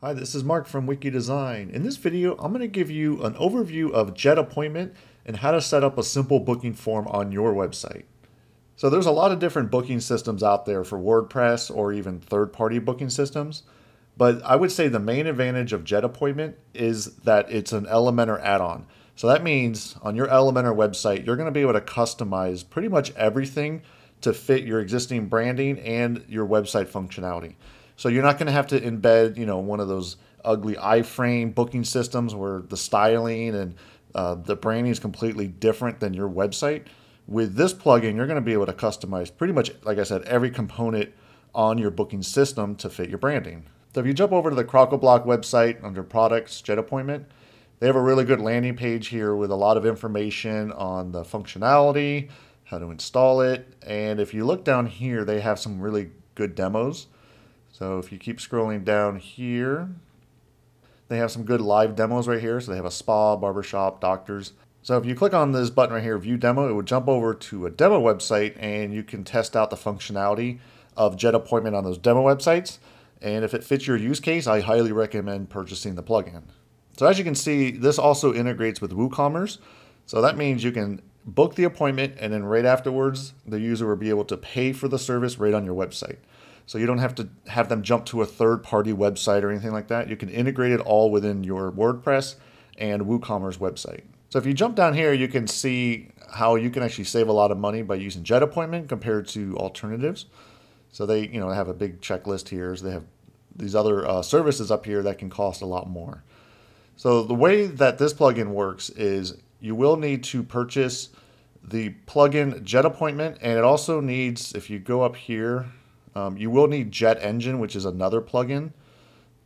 Hi, this is Mark from Wicky Design. In this video, I'm going to give you an overview of Jet Appointment and how to set up a simple booking form on your website. So there's a lot of different booking systems out there for WordPress or even third-party booking systems. But I would say the main advantage of Jet Appointment is that it's an Elementor add-on. So that means on your Elementor website, you're going to be able to customize pretty much everything to fit your existing branding and your website functionality. So you're not going to have to embed, you know, one of those ugly iframe booking systems where the styling and uh, the branding is completely different than your website. With this plugin, you're going to be able to customize pretty much, like I said, every component on your booking system to fit your branding. So if you jump over to the Crocoblock website under products, jet appointment, they have a really good landing page here with a lot of information on the functionality, how to install it. And if you look down here, they have some really good demos. So if you keep scrolling down here, they have some good live demos right here. So they have a spa, barbershop, doctors. So if you click on this button right here, view demo, it would jump over to a demo website and you can test out the functionality of Jet Appointment on those demo websites. And if it fits your use case, I highly recommend purchasing the plugin. So as you can see, this also integrates with WooCommerce. So that means you can book the appointment and then right afterwards, the user will be able to pay for the service right on your website. So you don't have to have them jump to a third party website or anything like that. You can integrate it all within your WordPress and WooCommerce website. So if you jump down here, you can see how you can actually save a lot of money by using Jet Appointment compared to alternatives. So they, you know, have a big checklist here. So they have these other uh, services up here that can cost a lot more. So the way that this plugin works is you will need to purchase the plugin Jet Appointment, and it also needs, if you go up here um, you will need Jet Engine, which is another plugin.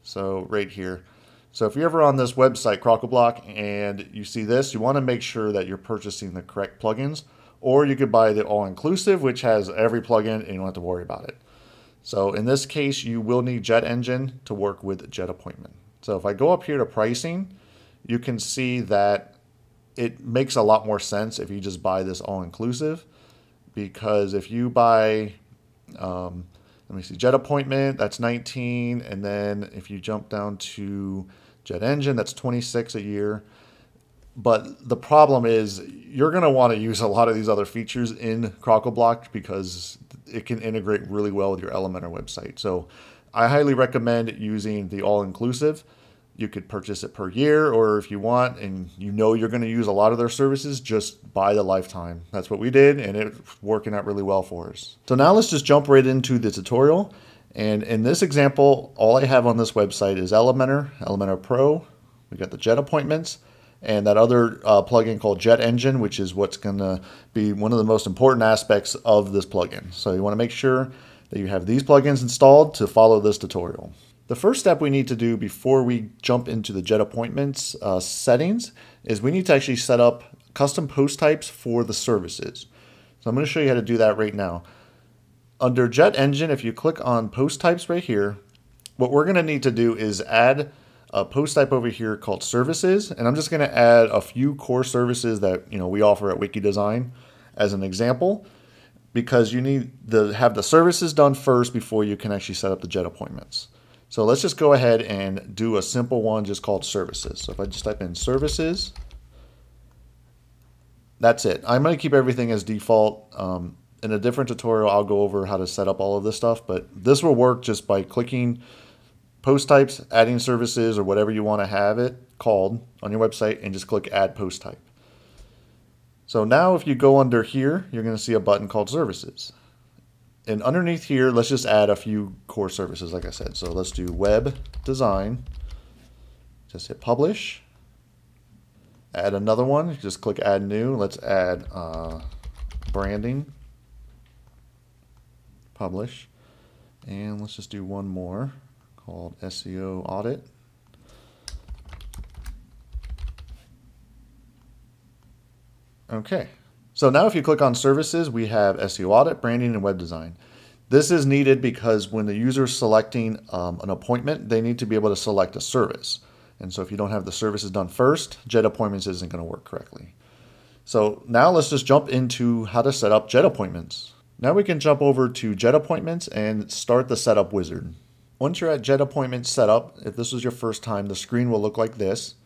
So right here. So if you're ever on this website, Crocoblock, and you see this, you want to make sure that you're purchasing the correct plugins. Or you could buy the all-inclusive, which has every plugin and you don't have to worry about it. So in this case, you will need Jet Engine to work with Jet Appointment. So if I go up here to pricing, you can see that it makes a lot more sense if you just buy this all-inclusive. Because if you buy um, let me see, jet appointment, that's 19. And then if you jump down to jet engine, that's 26 a year. But the problem is you're going to want to use a lot of these other features in Crocoblock because it can integrate really well with your Elementor website. So I highly recommend using the all-inclusive. You could purchase it per year, or if you want and you know you're going to use a lot of their services, just buy the lifetime. That's what we did, and it's working out really well for us. So now let's just jump right into the tutorial. And in this example, all I have on this website is Elementor, Elementor Pro. We got the Jet appointments, and that other uh, plugin called Jet Engine, which is what's going to be one of the most important aspects of this plugin. So you want to make sure that you have these plugins installed to follow this tutorial. The first step we need to do before we jump into the Jet Appointments uh, settings is we need to actually set up custom post types for the services. So I'm going to show you how to do that right now. Under Jet Engine, if you click on post types right here, what we're going to need to do is add a post type over here called services. And I'm just going to add a few core services that you know we offer at Wicky Design as an example because you need to have the services done first before you can actually set up the jet appointments. So let's just go ahead and do a simple one just called services. So if I just type in services, that's it. I'm going to keep everything as default. Um, in a different tutorial, I'll go over how to set up all of this stuff, but this will work just by clicking post types, adding services, or whatever you want to have it called on your website, and just click add post type. So now if you go under here, you're going to see a button called services and underneath here, let's just add a few core services, like I said. So let's do web design. Just hit publish. Add another one. Just click add new. Let's add uh, branding. Publish. And let's just do one more called SEO audit. Okay, so now if you click on services, we have SEO audit, branding, and web design. This is needed because when the user is selecting um, an appointment, they need to be able to select a service. And so if you don't have the services done first, Jet Appointments isn't going to work correctly. So now let's just jump into how to set up Jet Appointments. Now we can jump over to Jet Appointments and start the setup wizard. Once you're at Jet Appointment setup, if this was your first time, the screen will look like this.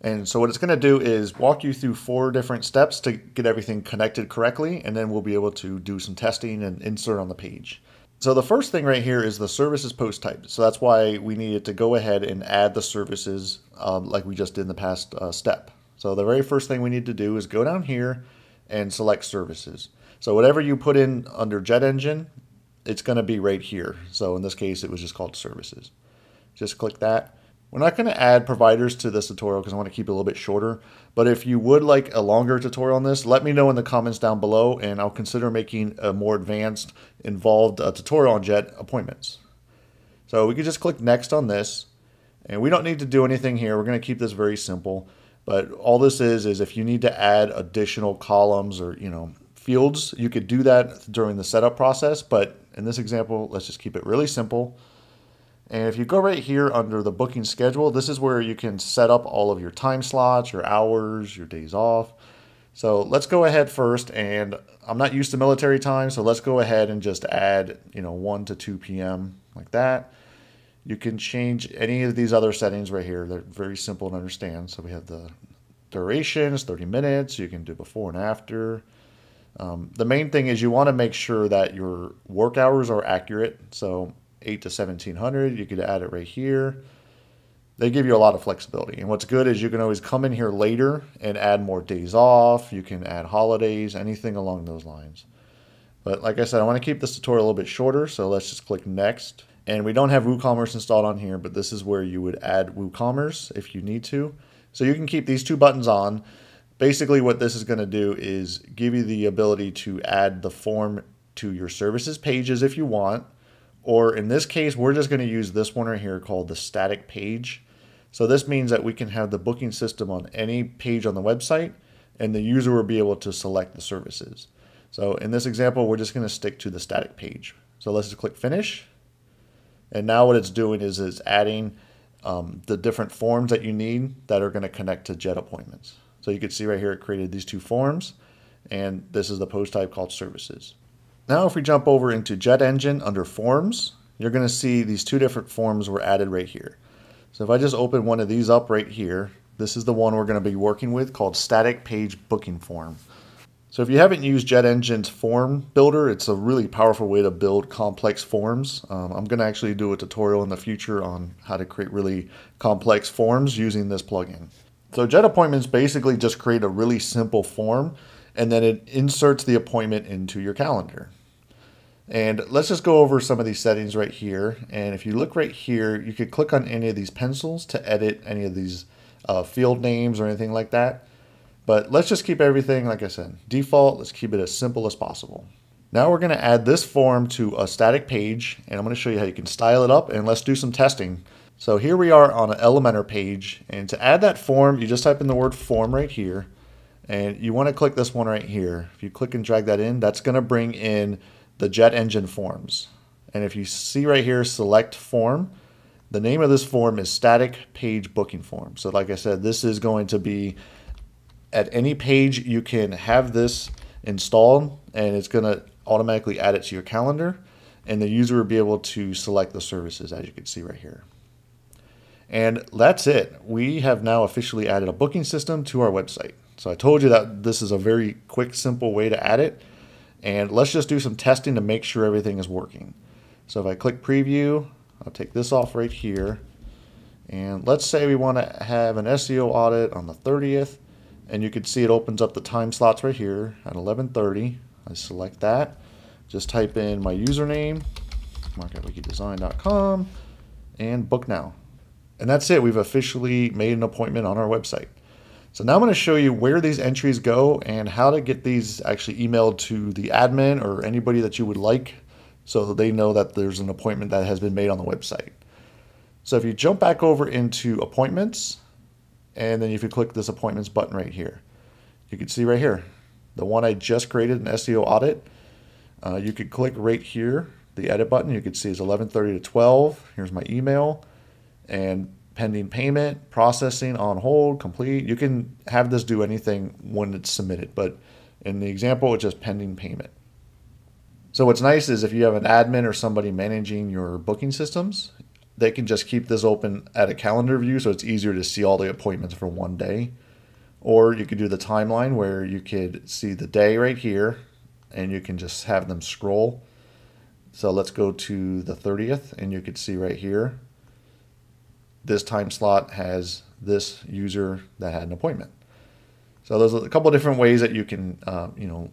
And so what it's going to do is walk you through four different steps to get everything connected correctly, and then we'll be able to do some testing and insert on the page. So the first thing right here is the services post type. So that's why we needed to go ahead and add the services um, like we just did in the past uh, step. So the very first thing we need to do is go down here and select services. So whatever you put in under Jet Engine, it's going to be right here. So in this case, it was just called services. Just click that. We're not going to add providers to this tutorial because I want to keep it a little bit shorter. But if you would like a longer tutorial on this, let me know in the comments down below and I'll consider making a more advanced, involved uh, tutorial on JET appointments. So we could just click next on this and we don't need to do anything here. We're going to keep this very simple. But all this is, is if you need to add additional columns or, you know, fields, you could do that during the setup process. But in this example, let's just keep it really simple. And if you go right here under the booking schedule, this is where you can set up all of your time slots, your hours, your days off. So let's go ahead first, and I'm not used to military time, so let's go ahead and just add, you know, 1 to 2 p.m. like that. You can change any of these other settings right here. They're very simple to understand. So we have the durations, 30 minutes. You can do before and after. Um, the main thing is you want to make sure that your work hours are accurate. So 8 to 1700. You could add it right here. They give you a lot of flexibility. And what's good is you can always come in here later and add more days off. You can add holidays, anything along those lines. But like I said, I want to keep this tutorial a little bit shorter, so let's just click next. And we don't have WooCommerce installed on here, but this is where you would add WooCommerce if you need to. So you can keep these two buttons on. Basically what this is going to do is give you the ability to add the form to your services pages if you want or in this case, we're just going to use this one right here called the static page. So this means that we can have the booking system on any page on the website and the user will be able to select the services. So in this example, we're just going to stick to the static page. So let's just click finish. And now what it's doing is it's adding um, the different forms that you need that are going to connect to JET appointments. So you can see right here it created these two forms and this is the post type called services. Now if we jump over into Jet Engine under Forms, you're going to see these two different forms were added right here. So if I just open one of these up right here, this is the one we're going to be working with called Static Page Booking Form. So if you haven't used Jet Engine's form builder, it's a really powerful way to build complex forms. Um, I'm going to actually do a tutorial in the future on how to create really complex forms using this plugin. So Jet Appointments basically just create a really simple form and then it inserts the appointment into your calendar. And let's just go over some of these settings right here. And if you look right here, you could click on any of these pencils to edit any of these uh, field names or anything like that. But let's just keep everything, like I said, default. Let's keep it as simple as possible. Now we're going to add this form to a static page, and I'm going to show you how you can style it up, and let's do some testing. So here we are on an Elementor page, and to add that form, you just type in the word form right here, and you want to click this one right here. If you click and drag that in, that's going to bring in the jet engine forms. And if you see right here, select form, the name of this form is static page booking form. So like I said, this is going to be at any page you can have this installed and it's going to automatically add it to your calendar and the user will be able to select the services as you can see right here. And that's it. We have now officially added a booking system to our website. So I told you that this is a very quick, simple way to add it. And let's just do some testing to make sure everything is working. So if I click preview, I'll take this off right here. And let's say we want to have an SEO audit on the 30th. And you can see it opens up the time slots right here at 11.30. I select that. Just type in my username, mark@wickydesign.com, and book now. And that's it. We've officially made an appointment on our website. So now I'm going to show you where these entries go and how to get these actually emailed to the admin or anybody that you would like so they know that there's an appointment that has been made on the website. So if you jump back over into appointments and then if you click this appointments button right here, you can see right here, the one I just created, an SEO audit. Uh, you could click right here, the edit button. You can see it's 11:30 to 12. Here's my email, and pending payment, processing, on hold, complete. You can have this do anything when it's submitted, but in the example, it's just pending payment. So what's nice is if you have an admin or somebody managing your booking systems, they can just keep this open at a calendar view so it's easier to see all the appointments for one day. Or you could do the timeline where you could see the day right here and you can just have them scroll. So let's go to the 30th and you could see right here, this time slot has this user that had an appointment. So there's a couple different ways that you can, uh, you know,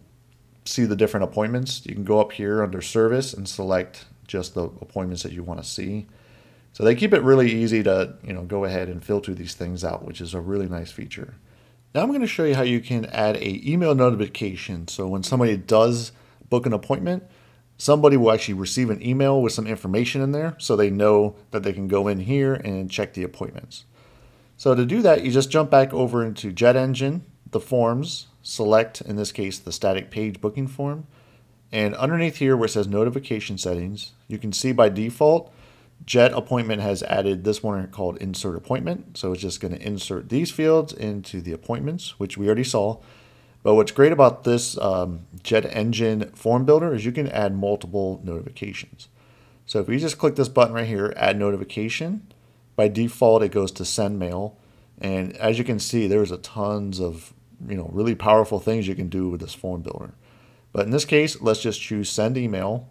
see the different appointments. You can go up here under service and select just the appointments that you want to see. So they keep it really easy to, you know, go ahead and filter these things out, which is a really nice feature. Now I'm going to show you how you can add a email notification. So when somebody does book an appointment, somebody will actually receive an email with some information in there so they know that they can go in here and check the appointments. So to do that, you just jump back over into Jet Engine, the forms, select, in this case, the static page booking form. And underneath here where it says notification settings, you can see by default, Jet Appointment has added this one called Insert Appointment. So it's just going to insert these fields into the appointments, which we already saw. But what's great about this um, Jet Engine form builder is you can add multiple notifications. So if you just click this button right here, add notification, by default it goes to send mail. And as you can see, there's a tons of you know, really powerful things you can do with this form builder. But in this case, let's just choose send email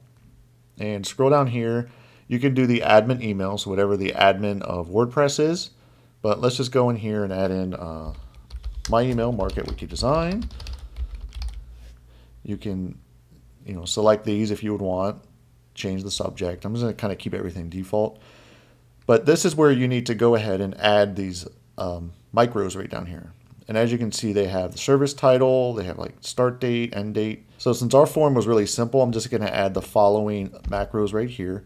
and scroll down here. You can do the admin email, so whatever the admin of WordPress is. But let's just go in here and add in uh, my email, Market Wicky Design. You can, you know, select these if you would want, change the subject. I'm just going to kind of keep everything default. But this is where you need to go ahead and add these um, macros right down here. And as you can see, they have the service title, they have like start date, end date. So since our form was really simple, I'm just gonna add the following macros right here.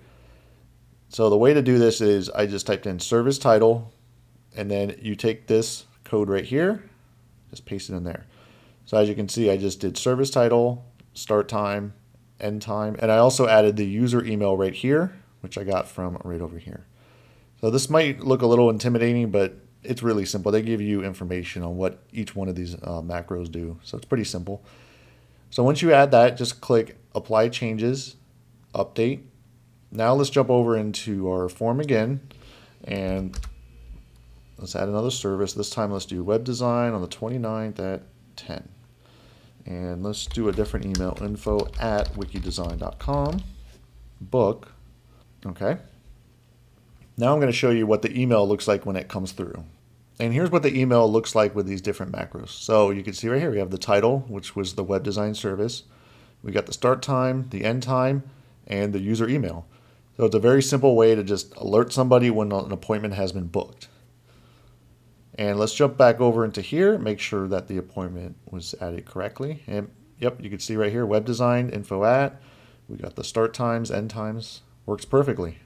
So the way to do this is I just typed in service title, and then you take this code right here, just paste it in there. So as you can see, I just did service title, start time, end time, and I also added the user email right here, which I got from right over here. So this might look a little intimidating, but it's really simple. They give you information on what each one of these uh, macros do. So it's pretty simple. So once you add that, just click Apply Changes, Update. Now let's jump over into our form again and let's add another service. This time let's do web design on the 29th at 10. And let's do a different email, info at wickydesign.com, book, okay. Now I'm going to show you what the email looks like when it comes through. And here's what the email looks like with these different macros. So you can see right here, we have the title, which was the web design service. We got the start time, the end time, and the user email. So it's a very simple way to just alert somebody when an appointment has been booked. And let's jump back over into here, make sure that the appointment was added correctly. And yep, you can see right here, web design, info at. We got the start times, end times, works perfectly.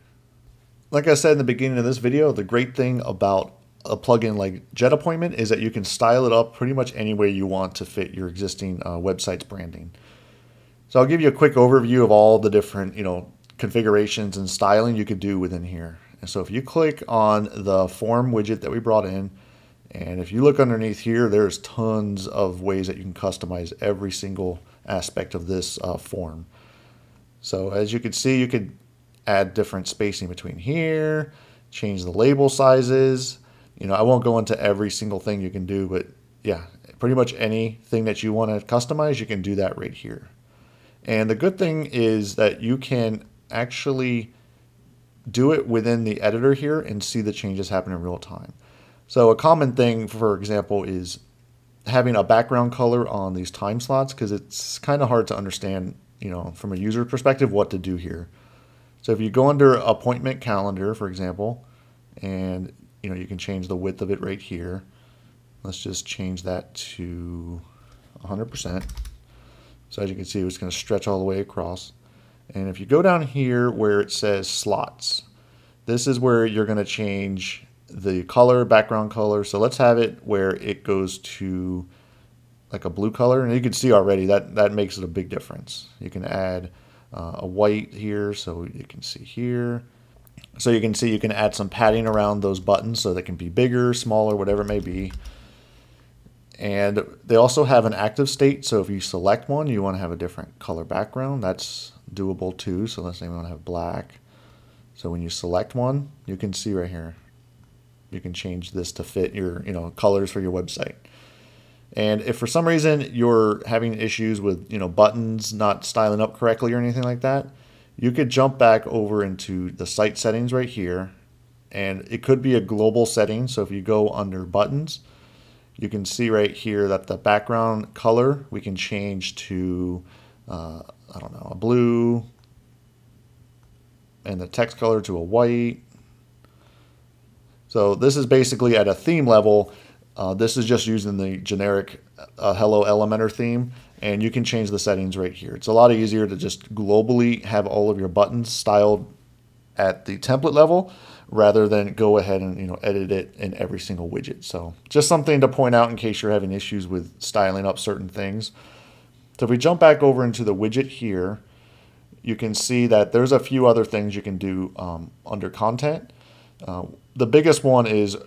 Like I said in the beginning of this video, the great thing about a plugin like Jet Appointment is that you can style it up pretty much any way you want to fit your existing uh, website's branding. So I'll give you a quick overview of all the different, you know, configurations and styling you could do within here. And so if you click on the form widget that we brought in, and if you look underneath here, there's tons of ways that you can customize every single aspect of this uh, form. So as you can see, you could add different spacing between here, change the label sizes, you know, I won't go into every single thing you can do, but yeah, pretty much anything that you want to customize, you can do that right here. And the good thing is that you can actually do it within the editor here and see the changes happen in real time. So a common thing, for example, is having a background color on these time slots because it's kind of hard to understand, you know, from a user perspective what to do here. So if you go under appointment calendar, for example, and you know, you can change the width of it right here. Let's just change that to 100%. So as you can see, it's going to stretch all the way across. And if you go down here where it says slots, this is where you're going to change the color, background color. So let's have it where it goes to like a blue color. And you can see already that, that makes it a big difference. You can add uh, a white here, so you can see here. So you can see you can add some padding around those buttons so they can be bigger, smaller, whatever it may be. And they also have an active state, so if you select one, you want to have a different color background. That's doable too. So let's say we want to have black. So when you select one, you can see right here, you can change this to fit your you know colors for your website. And if for some reason you're having issues with you know buttons not styling up correctly or anything like that, you could jump back over into the site settings right here, and it could be a global setting. So if you go under buttons, you can see right here that the background color we can change to uh, I don't know a blue, and the text color to a white. So this is basically at a theme level. Uh, this is just using the generic uh, Hello Elementor theme, and you can change the settings right here. It's a lot easier to just globally have all of your buttons styled at the template level rather than go ahead and you know edit it in every single widget. So just something to point out in case you're having issues with styling up certain things. So if we jump back over into the widget here, you can see that there's a few other things you can do um, under content. Uh, the biggest one is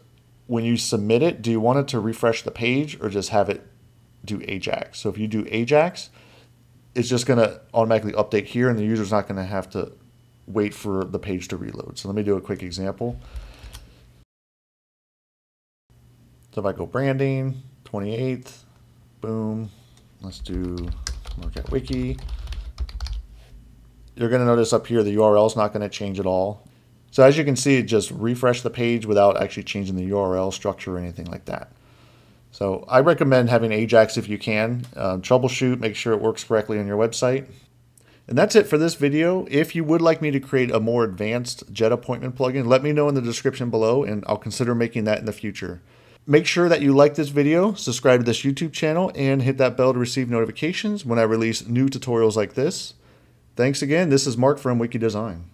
when you submit it, do you want it to refresh the page or just have it do Ajax? So if you do Ajax, it's just going to automatically update here and the user's not going to have to wait for the page to reload. So let me do a quick example. So if I go branding, 28th, boom, let's do Marquette Wicky. You're going to notice up here the URL is not going to change at all. So as you can see, it just refresh the page without actually changing the URL structure or anything like that. So I recommend having Ajax if you can. Uh, troubleshoot, make sure it works correctly on your website. And that's it for this video. If you would like me to create a more advanced Jet appointment plugin, let me know in the description below and I'll consider making that in the future. Make sure that you like this video, subscribe to this YouTube channel, and hit that bell to receive notifications when I release new tutorials like this. Thanks again. This is Mark from Wicky Design.